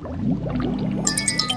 Música